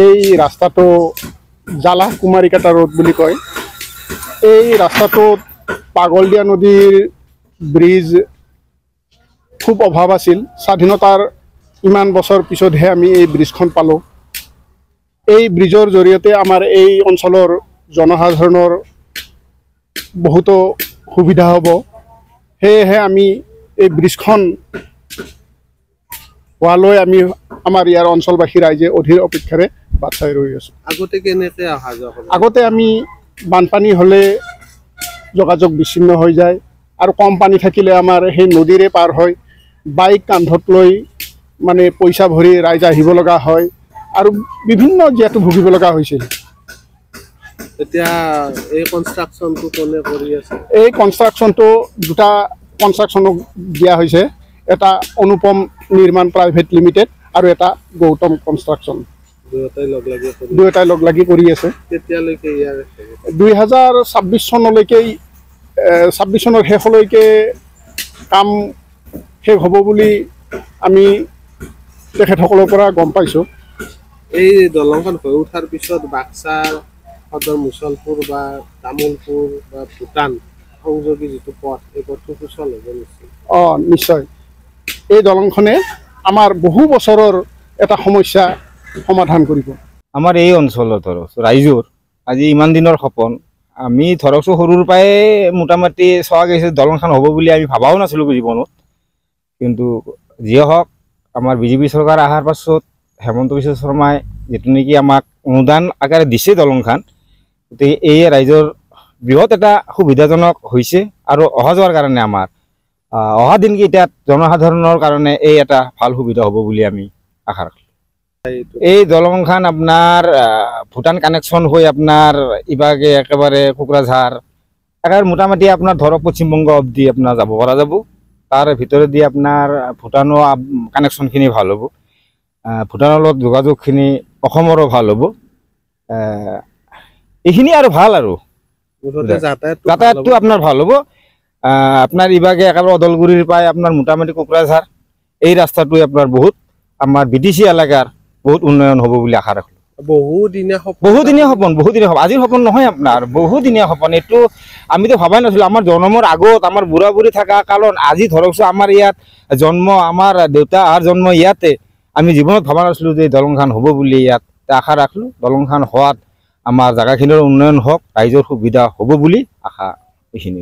এই ৰাস্তাটো জালা কুমাৰিকাটা ৰোড বুলি কয়। এই ৰাস্তাটোত পাগলদিয়া নদীৰ ব্ৰিজ খুব অভাৱ আছিল। স্বাধীনতাৰ ইমান বছৰ পিছতহে আমি এই ব্ৰিজখন পালোঁ। এই ব্ৰিজৰ জৰিয়তে আমাৰ এই অঞ্চলৰ জনসাধাৰণৰ বহুতো সুবিধা হ'ব। সেয়েহে আমি এই ব্ৰিজখন হোৱালৈ আমি আমাৰ ইয়াৰ অঞ্চলবাসী ৰাইজে অধীৰ অপেক্ষাৰে বাট চাই ৰৈ আছোঁ। আগতে কেনেকে অহা যোৱা আগতে আমি বানপানী হ'লে যোগাযোগ বিচ্ছিন্ন হৈ যায় আৰু কম পানী থাকিলে আমাৰ সেই নদীৰে পাৰ হয়। বাইক কান্ধত লৈ মানে পইচা ভৰি ৰাইজ আহিব লগা হয় আৰু বিভিন্ন যিহেতু ভুগিব লগা হৈছিল এতিয়া এই কনষ্ট্ৰাকশ্যনটো কোনে কৰি আছে? এই কনষ্ট্ৰাকশ্যনটো দুটা কনষ্ট্ৰাকশ্যনক দিয়া হৈছে। এটা অনুপম নিৰ্মাণ প্ৰাইভেট লিমিটেড আৰু এটা গৌতম কনষ্ট্ৰাকশ্যন দুয়োটাই লগ লাগি কৰি আছে? দুই হাজাৰ ছাব্বিছ চনলৈকে ছাব্বিছ চনৰ শেষলৈকে কাম শেষ হ'ব বুলি আমি তেখেতসকলৰ পৰা গম পাইছোঁ। এই দলংখন হৈ উঠাৰ পিছত বাক্সাৰ সদৰ মুছলপুৰ বা তামোলপুৰ বা ভূটান সংযোগী যিটো পথ এই পথটো সুচল হ'ব নিশ্চয়। অঁ নিশ্চয়। এই দলংখনে আমাৰ বহু বছৰৰ এটা সমস্যা সমাধান কৰিব। আমাৰ এই অঞ্চলত ধৰক ৰাইজৰ আজি ইমান দিনৰ সপোন আমি ধৰকচোন সৰুৰ পৰাই মোটামুটি চোৱা গৈছে দলংখন হ'ব বুলি আমি ভাবাও নাছিলোঁ জীৱনত। কিন্তু যিয়ে হওক আমাৰ বিজেপি চৰকাৰ অহাৰ পাছত হেমন্ত বিশ্ব শৰ্মাই যিটো নেকি আমাক অনুদান আকাৰে দিছে দলংখন গতিকে এই ৰাইজৰ বৃহৎ এটা সুবিধাজনক হৈছে আৰু অহা যোৱাৰ কাৰণে আমাৰ অহা দিনকেইটাত জনসাধাৰণৰ কাৰণে এই এটা ভাল সুবিধা হ'ব বুলি আমি আশা ৰাখোঁ এইটো এই দলংখন আপোনাৰ ভূটান কানেকশ্যন হৈ আপোনাৰ ইভাগে একেবাৰে কোকৰাঝাৰ। একেবাৰে মোটামুটি আপোনাৰ ধৰক পশ্চিমবংগ অব্দি আপোনাৰ যাব পৰা যাব। তাৰ ভিতৰেদি আপোনাৰ ভূটানৰ কানেকশ্যনখিনি ভাল হ'ব। ভূটানৰ লগত যোগাযোগখিনি অসমৰো ভাল হ'ব। এইখিনি আৰু ভাল আৰু। যাতায়াতটো। আপোনাৰ ভাল হ'ব। আপোনাৰ ইভাগে একেবাৰে ওদালগুৰিৰ পৰাই আপোনাৰ মোটামুটি কোকৰাঝাৰ। এই ৰাস্তাটোৱে আপোনাৰ বহুত। আমাৰ বি টি চি এলেকাৰ। বহুত উন্নয়ন হ'ব বুলি আশা ৰাখোঁ বহুদিনীয়া সপোন। বহুদিনীয়া সপোন বহুদিনীয়া সপোন। আজিৰ সপোন নহয় আপোনাৰ বহুদিনীয়া সপোন। এইটো আমিতো ভবাই নাছিলোঁ আমাৰ জন্মৰ আগত আমাৰ বুঢ়া বুঢ়ী থকা কালত আজি ধৰকচোন আমাৰ ইয়াত জন্ম আমাৰ দেউতা অহাৰ জন্ম ইয়াতে আমি জীৱনত ভবা নাছিলোঁ যে দলংখন হ'ব বুলি ইয়াত। আশা ৰাখিলোঁ দলংখন হোৱাত আমাৰ জেগাখিনিৰ উন্নয়ন হওক ৰাইজৰ সুবিধা হ'ব বুলি আশা এইখিনি